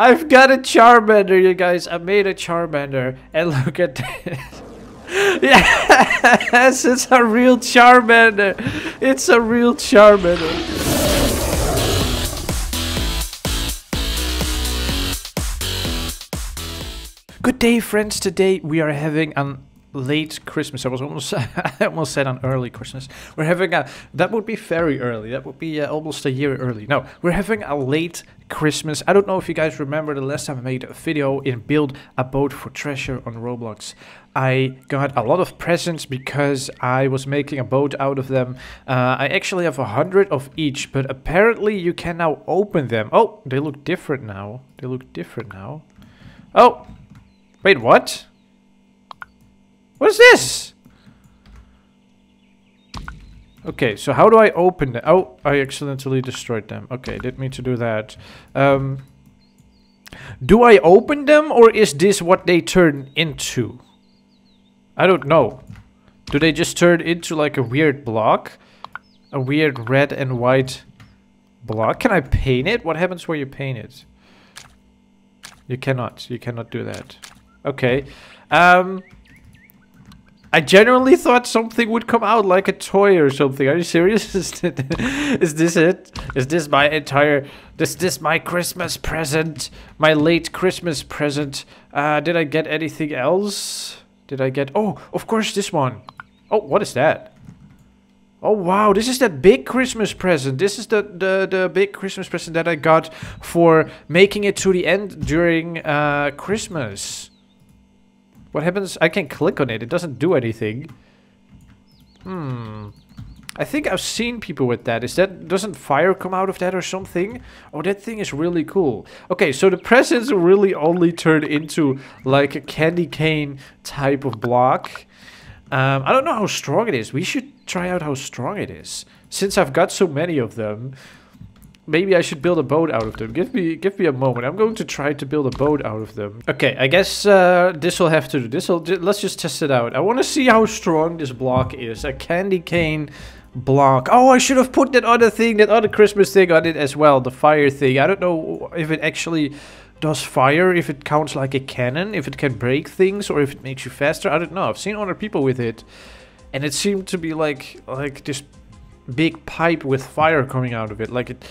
I've got a Charmander, you guys. I made a Charmander. And look at this. yes, it's a real Charmander. It's a real Charmander. Good day, friends. Today we are having an late Christmas. I was almost, I almost said an early Christmas. We're having a, that would be very early. That would be uh, almost a year early. No, we're having a late Christmas. I don't know if you guys remember the last time I made a video in Build a Boat for Treasure on Roblox. I got a lot of presents because I was making a boat out of them. Uh, I actually have a hundred of each, but apparently you can now open them. Oh, they look different now. They look different now. Oh, wait, what? What is this? Okay, so how do I open them? Oh, I accidentally destroyed them. Okay, didn't mean to do that. Um, do I open them or is this what they turn into? I don't know. Do they just turn into like a weird block? A weird red and white block? Can I paint it? What happens where you paint it? You cannot. You cannot do that. Okay. Um... I genuinely thought something would come out like a toy or something. Are you serious? Is, this it? Is this my entire... Is this my Christmas present? My late Christmas present? Uh, did I get anything else? Did I get... Oh, of course this one. Oh, what is that? Oh wow, this is that big Christmas present. This is the, the, the big Christmas present that I got for making it to the end during uh, Christmas. What happens? I can click on it. It doesn't do anything. Hmm. I think I've seen people with that. Is that doesn't fire come out of that or something? Oh, that thing is really cool. Okay, so the presents really only turn into like a candy cane type of block. Um, I don't know how strong it is. We should try out how strong it is. Since I've got so many of them, maybe I should build a boat out of them. Give me give me a moment. I'm going to try to build a boat out of them. Okay, I guess uh, this will have to do. This will. Let's just test it out. I want to see how strong this block is. A candy cane block. Oh, I should have put that other thing, that other Christmas thing on it as well. The fire thing. I don't know if it actually does fire, if it counts like a cannon, if it can break things, or if it makes you faster. I don't know. I've seen other people with it, and it seemed to be like like this big pipe with fire coming out of it, like it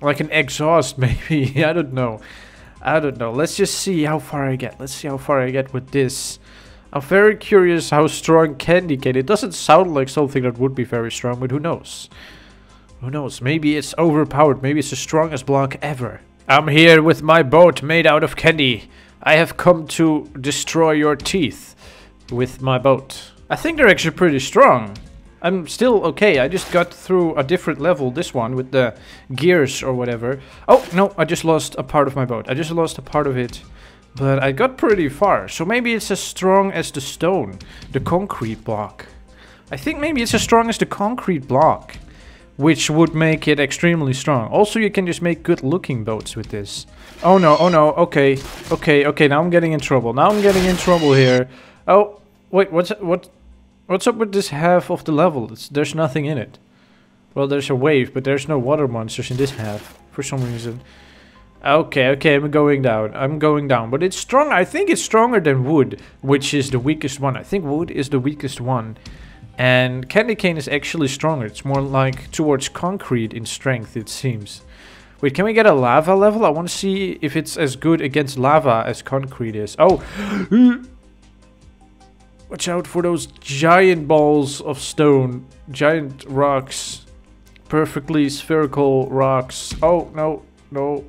like an exhaust, maybe. I don't know. I don't know. Let's just see how far I get. Let's see how far I get with this. I'm very curious how strong candy cane. It doesn't sound like something that would be very strong, but who knows? Who knows? Maybe it's overpowered. Maybe it's the strongest block ever. I'm here with my boat made out of candy. I have come to destroy your teeth with my boat. I think they're actually pretty strong. I'm still okay. I just got through a different level, this one, with the gears or whatever. Oh, no, I just lost a part of my boat. I just lost a part of it. But I got pretty far, so maybe it's as strong as the stone, the concrete block. I think maybe it's as strong as the concrete block, which would make it extremely strong. Also, you can just make good looking boats with this. Oh no, oh no, okay, okay, okay, now I'm getting in trouble. Now I'm getting in trouble here. Oh, wait, what's, what, What's up with this half of the level? It's, there's nothing in it. Well, there's a wave, but there's no water monsters in this half. For some reason. Okay, okay, I'm going down. I'm going down. But it's strong. I think it's stronger than wood, which is the weakest one. I think wood is the weakest one. And candy cane is actually stronger. It's more like towards concrete in strength, it seems. Wait, can we get a lava level? I want to see if it's as good against lava as concrete is. Oh! Watch out for those giant balls of stone. Giant rocks. Perfectly spherical rocks. Oh, no. No.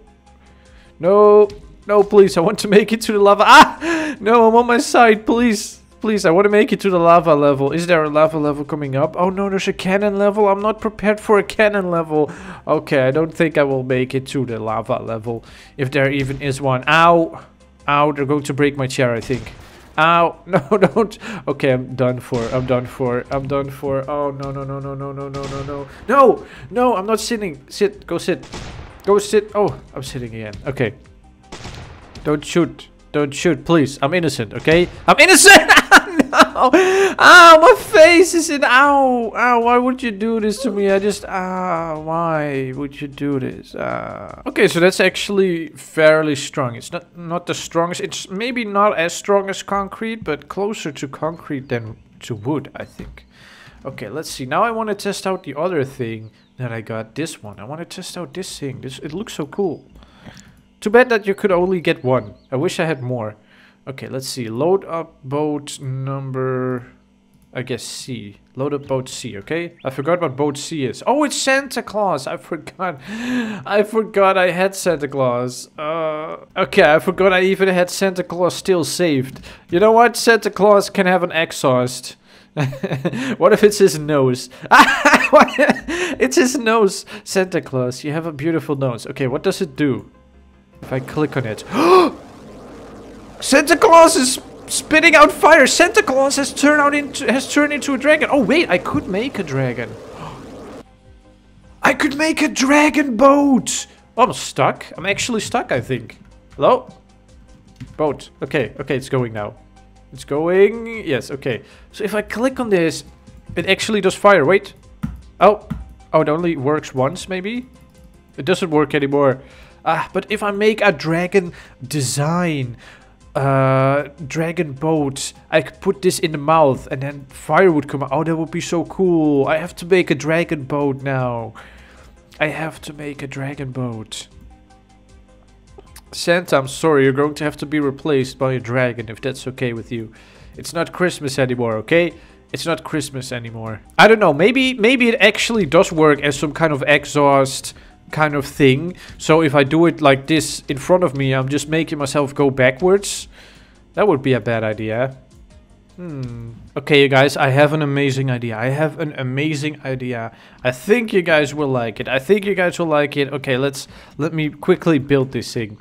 No. No, please. I want to make it to the lava. Ah! No, I'm on my side. Please. Please, I want to make it to the lava level. Is there a lava level coming up? Oh no, there's a cannon level. I'm not prepared for a cannon level. Okay, I don't think I will make it to the lava level. If there even is one. Ow! Ow, they're going to break my chair, I think. Ow! No, don't. Okay, I'm done for. I'm done for. I'm done for. Oh no no no no no no no no no no no! I'm not sitting. Sit. Go sit. Go sit. Oh, I'm sitting again. Okay. Don't shoot. Don't shoot, please. I'm innocent, okay? I'm innocent! no! Ow, my face is in, ow! Ow, why would you do this to me? I just, ah, why would you do this? Ah. Okay, so that's actually fairly strong. It's not, not the strongest, it's maybe not as strong as concrete, but closer to concrete than to wood, I think. Okay, let's see. Now I want to test out the other thing that I got. This one. I want to test out this thing. This It looks so cool. Too bad that you could only get one. I wish I had more. Okay, let's see. Load up boat number... I guess C. Load up boat C, okay? I forgot what boat C is. Oh, it's Santa Claus! I forgot. I forgot I had Santa Claus. Uh, okay, I forgot I even had Santa Claus still saved. You know what? Santa Claus can have an exhaust. what if it's his nose? it's his nose. Santa Claus, you have a beautiful nose. Okay, what does it do? If I click on it. Santa Claus is spitting out fire. Santa Claus has turned out into has turned into a dragon. Oh wait, I could make a dragon. I could make a dragon boat. Oh, I'm stuck. I'm actually stuck, I think. Hello? Boat. Okay, okay, it's going now. It's going. Yes, okay. So if I click on this, it actually does fire. Wait. Oh. Oh, it only works once, maybe? It doesn't work anymore. Ah, but if I make a dragon design, uh, dragon boat, I could put this in the mouth and then fire would come out. Oh, that would be so cool. I have to make a dragon boat now. I have to make a dragon boat. Santa, I'm sorry, you're going to have to be replaced by a dragon if that's okay with you. It's not Christmas anymore, okay? It's not Christmas anymore. I don't know, maybe maybe it actually does work as some kind of exhaust kind of thing. So if I do it like this in front of me, I'm just making myself go backwards. That would be a bad idea. Hmm. Okay, you guys, I have an amazing idea. I have an amazing idea. I think you guys will like it. I think you guys will like it. Okay, let's let me quickly build this thing.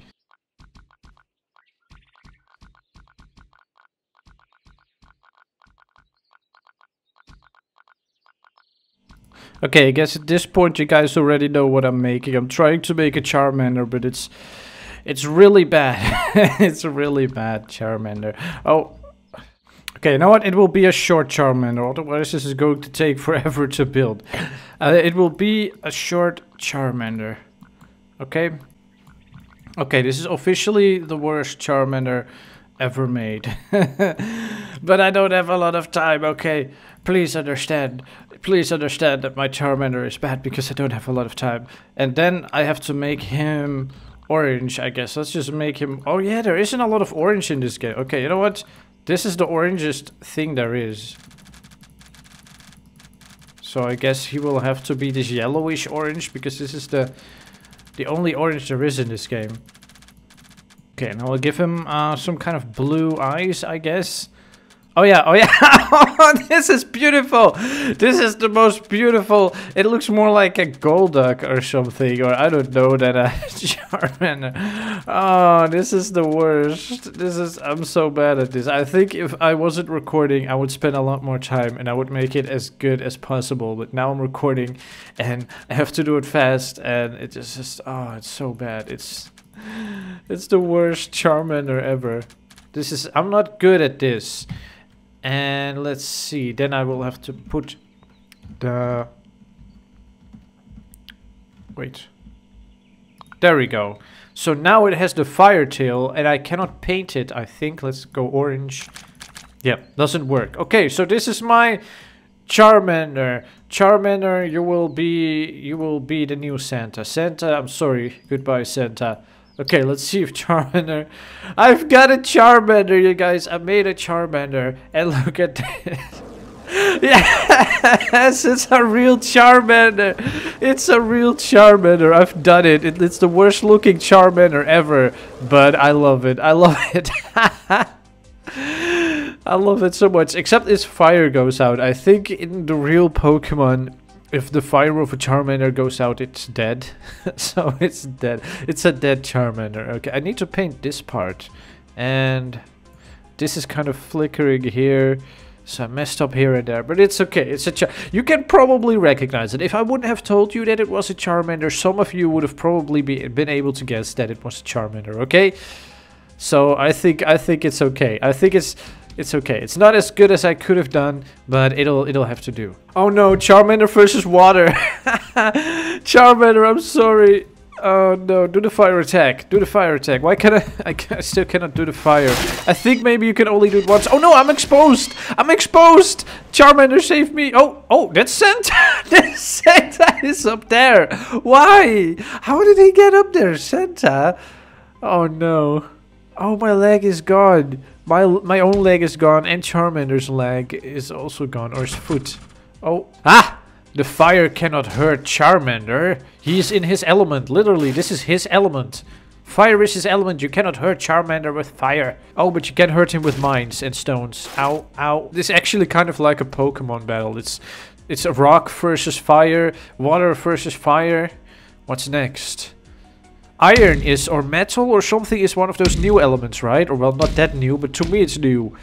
Okay, I guess at this point you guys already know what I'm making. I'm trying to make a Charmander, but it's it's really bad. it's a really bad Charmander. Oh, okay, you know what? It will be a short Charmander, otherwise this is going to take forever to build. Uh, it will be a short Charmander. Okay? Okay, this is officially the worst Charmander ever made. but I don't have a lot of time, okay? Please understand please understand that my Charmander is bad because I don't have a lot of time. And then I have to make him orange, I guess. Let's just make him... Oh yeah, there isn't a lot of orange in this game. Okay, you know what? This is the orangest thing there is. So I guess he will have to be this yellowish orange because this is the the only orange there is in this game. Okay, and I'll give him uh, some kind of blue eyes, I guess. Oh yeah, oh yeah. Oh, this is beautiful. This is the most beautiful. It looks more like a Golduck or something, or I don't know that a Charmander. Oh, this is the worst. This is, I'm so bad at this. I think if I wasn't recording, I would spend a lot more time and I would make it as good as possible. But now I'm recording and I have to do it fast and it is just, oh, it's so bad. It's, it's the worst Charmander ever. This is, I'm not good at this. And let's see, then I will have to put the... Wait. There we go. So now it has the fire tail and I cannot paint it, I think. Let's go orange. Yep, doesn't work. Okay, so this is my Charmander. Charmander, you will be you will be the new Santa. Santa, I'm sorry. Goodbye, Santa. Okay, let's see if Charmander... I've got a Charmander, you guys. I made a Charmander. And look at this. yes, it's a real Charmander. It's a real Charmander. I've done it. it. It's the worst looking Charmander ever. But I love it. I love it. I love it so much. Except its fire goes out. I think in the real Pokemon if the fire of a Charmander goes out, it's dead. so it's dead. It's a dead Charmander. Okay, I need to paint this part. And this is kind of flickering here. So I messed up here and there, but it's okay. It's a char You can probably recognize it. If I wouldn't have told you that it was a Charmander, some of you would have probably be been able to guess that it was a Charmander, okay? So I think I think it's okay. I think it's it's okay. It's not as good as I could have done, but it'll it'll have to do. Oh no, Charmander versus water. Charmander, I'm sorry. Oh no, do the fire attack. Do the fire attack. Why can't I, I, can, I still cannot do the fire. I think maybe you can only do it once. Oh no, I'm exposed. I'm exposed. Charmander, save me. Oh, oh, that's Santa. that's Santa is up there. Why? How did he get up there, Santa? Oh no. Oh, my leg is gone. My my own leg is gone and Charmander's leg is also gone. Or his foot. Oh. Ah! The fire cannot hurt Charmander. He is in his element. Literally, this is his element. Fire is his element. You cannot hurt Charmander with fire. Oh, but you can hurt him with mines and stones. Ow, ow. This is actually kind of like a Pokemon battle. It's it's a rock versus fire, water versus fire. What's next? Iron is, or metal or something is one of those new elements, right? Or well, not that new, but to me it's new.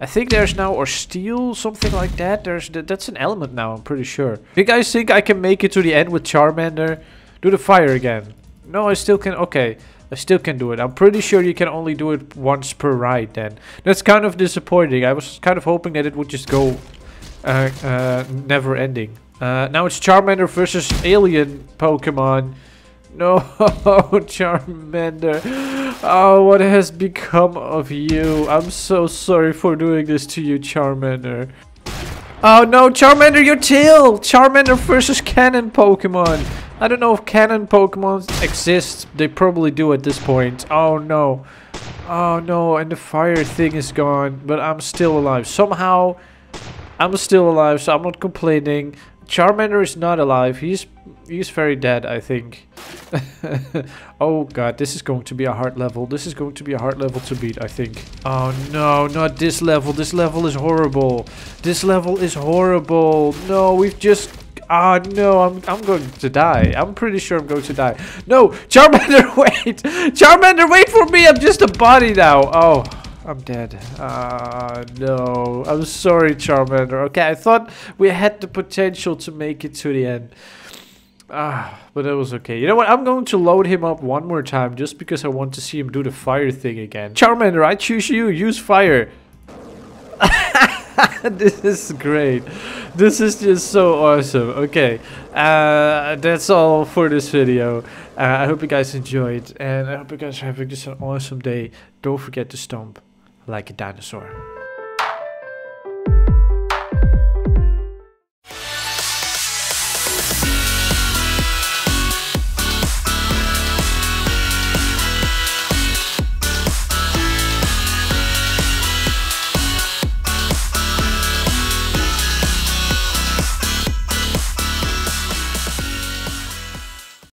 I think there's now, or steel, something like that. There's th That's an element now, I'm pretty sure. You guys think I can make it to the end with Charmander? Do the fire again. No, I still can, okay. I still can do it. I'm pretty sure you can only do it once per ride then. That's kind of disappointing. I was kind of hoping that it would just go uh, uh, never ending. Uh, now it's Charmander versus alien Pokemon. No, Charmander. Oh, what has become of you? I'm so sorry for doing this to you, Charmander. Oh no, Charmander, your tail! Charmander versus Cannon Pokemon. I don't know if Cannon Pokemon exist. They probably do at this point. Oh no. Oh no, and the fire thing is gone. But I'm still alive. Somehow, I'm still alive, so I'm not complaining. Charmander is not alive. He's he's very dead, I think. oh god, this is going to be a hard level. This is going to be a hard level to beat, I think. Oh no, not this level. This level is horrible. This level is horrible. No, we've just... Ah, no, I'm, I'm going to die. I'm pretty sure I'm going to die. No, Charmander, wait! Charmander, wait for me! I'm just a body now. Oh, I'm dead. Uh, no. I'm sorry, Charmander. Okay, I thought we had the potential to make it to the end. Ah, but it was okay. You know what? I'm going to load him up one more time just because I want to see him do the fire thing again. Charmander, I choose you. Use fire. this is great. This is just so awesome. Okay, uh, that's all for this video. Uh, I hope you guys enjoyed and I hope you guys are having just an awesome day. Don't forget to stomp like a dinosaur.